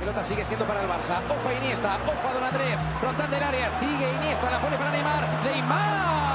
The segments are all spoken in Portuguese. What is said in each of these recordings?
pelota sigue siendo para el Barça. Ojo a Iniesta, ojo a Don Andrés. Frontal del área, sigue Iniesta, la pone para Neymar. Neymar.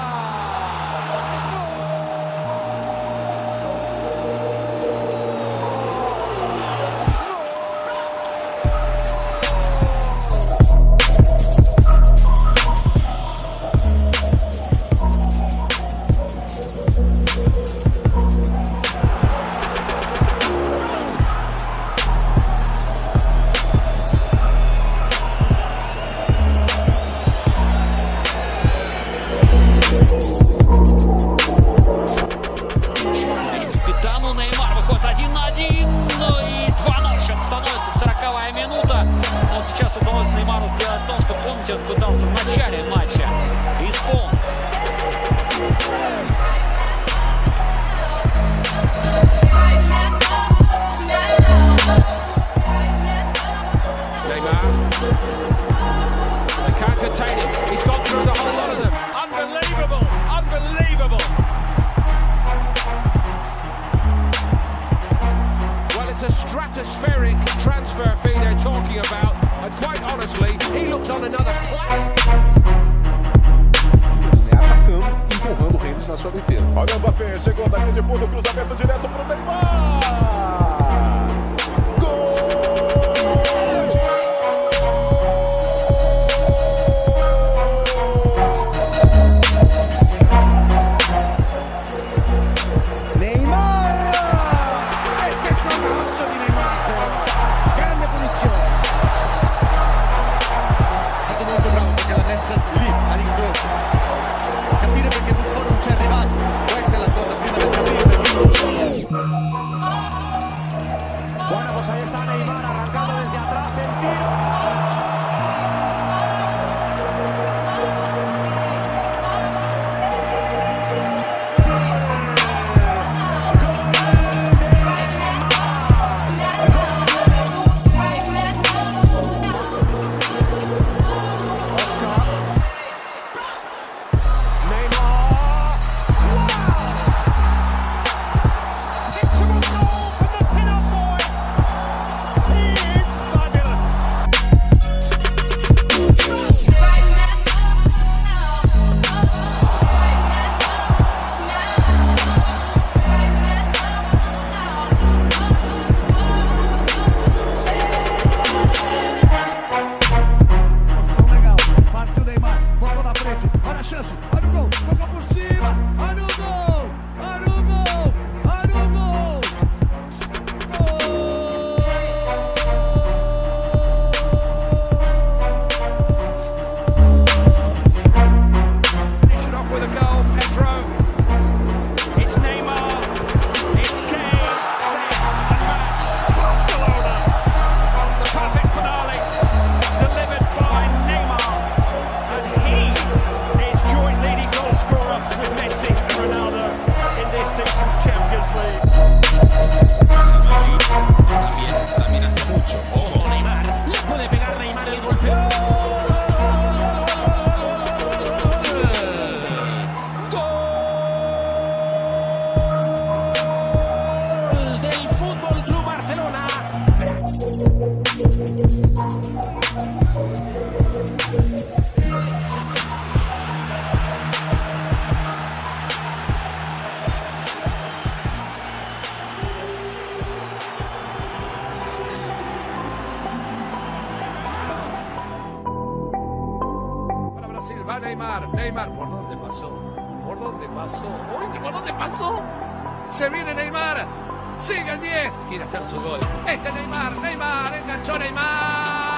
минута. Но сейчас удалось Неймару сделать то, что, помните, он пытался в начале Atacando, empurrando o Reynolds na sua defesa. Olha o Mbappé, chegou da linha de fundo, cruzamento direto pro Neymar. Neymar, Neymar, ¿por dónde pasó? ¿Por dónde pasó? ¿Por por dónde pasó? Se viene Neymar, sigue el 10, quiere hacer su gol. Este Neymar, Neymar, enganchó Neymar.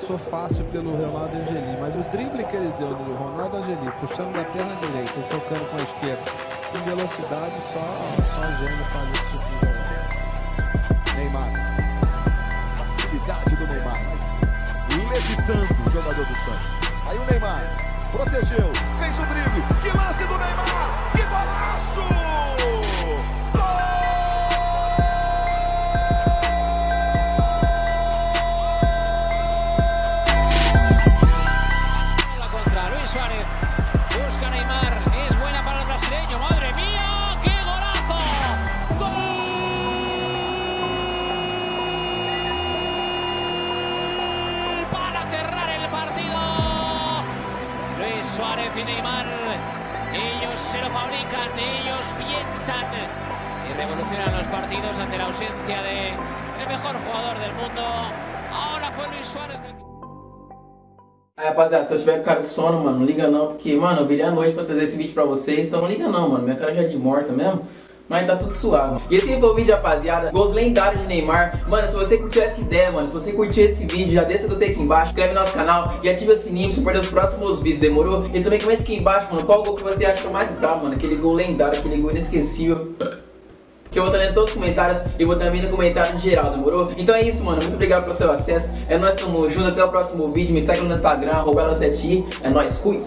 Passou fácil pelo Ronaldo Angeli, mas o drible que ele deu do Ronaldo Angeli, puxando da perna direita e tocando com a esquerda, com velocidade, só, só o gênio faz esse tipo de jogada. Neymar. Facilidade do Neymar. Levitando o jogador do Santos. Aí o Neymar protegeu, fez o drible. Que lance do Neymar! Que golaço! Suárez. Busca Neymar. Es buena para el brasileño. ¡Madre mía! ¡Qué golazo! ¡Gol! Para cerrar el partido. Luis Suárez y Neymar. Ellos se lo fabrican, ellos piensan y revolucionan los partidos ante la ausencia de el mejor jugador del mundo. Ahora fue Luis Suárez el. Aí, rapaziada, se eu tiver cara de sono, mano, não liga não, porque, mano, eu virei a noite pra trazer esse vídeo pra vocês, então não liga não, mano, minha cara já é de morta mesmo. Mas tá tudo suave. E esse foi o vídeo, rapaziada. Gols lendários de Neymar. Mano, se você curtiu essa ideia, mano, se você curtiu esse vídeo, já deixa o gostei aqui embaixo, inscreve no nosso canal e ativa o sininho pra perder os próximos vídeos, demorou? E também comente aqui embaixo, mano, qual gol que você acha mais bravo, mano. Aquele gol lendário, aquele gol inesquecível. Que eu vou estar lendo todos os comentários e vou também no comentário geral, demorou? Então é isso, mano. Muito obrigado pelo seu acesso. É nóis, tamo junto. Até o próximo vídeo. Me segue no Instagram, arroba É nóis, fui!